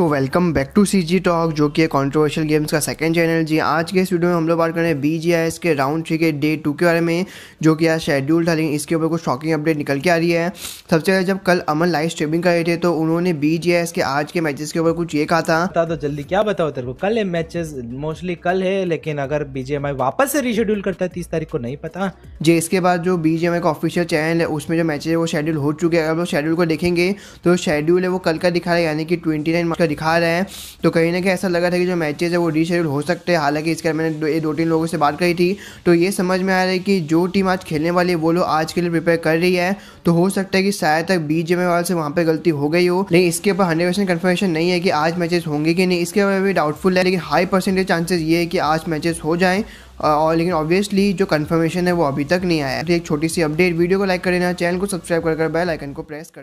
So welcome back to C G talk जो कि controversial games का सेकंड चैनल जी आज के इस वीडियो में हम लोग बात कर रहे हैं बी जी आई एस के राउंड थ्री के डे टू के बारे में जो कि आज शेड्यूल था लेकिन इसके ऊपर कुछ शॉकिंग अपडेट निकल के आ रही है। सबसे पहले जब कल अमन लाइव स्ट्रीमिंग कर रहे थे तो उन्होंने बी जी आई एस के आज के मैचेस के ऊपर कुछ ये कहा था। बता दो जल्दी क्या बताओ तेरे को? कल है मैचेस मोस्टली कल है लेकिन अगर बीजेएमआई वापस से रीशेड्यूल करता है तीस तारीख को नहीं पता। जी इसके बाद जो बी जी एम आई का ऑफिशियल चैनल है उसमें जो मैचेज है वो शेड्यूल हो चुके हैं। अगर लोग शेड्यूल को देखेंगे तो शेड्यूल है वो कल का दिखा रहा है यानी कि ट्वेंटी नाइन दिखा रहे हैं। तो कहीं ना कहीं ऐसा लगा था कि जो मैचेज है वो रीशेड्यूल हो सकते हैं। हालाँकि इसके मैंने दो, तीन लोगों से बात करी थी। तो ये समझ में आ रहा है कि जो टीम आज खेलने वाली है वो लोग आज के लिए प्रिपेयर कर रही है। तो हो सकता है कि शायद तक बीच में वाले से वहाँ पर गलती हो गई हो। लेकिन इसके ऊपर हंड्रेड परसेंट कन्फर्मेशन नहीं है कि आज मैचेस होंगे कि नहीं। इसके बारे में डाउटफुल है लेकिन हाई परसेंटेज चांसेस ये है कि आज मैचेस हो जाएँ। और लेकिन ऑब्वियसली जो कंफर्मेशन है वो अभी तक नहीं आया। तो एक छोटी सी अपडेट वीडियो को लाइक कर देना चैनल को सब्सक्राइब कर बेल आइकन को प्रेस कर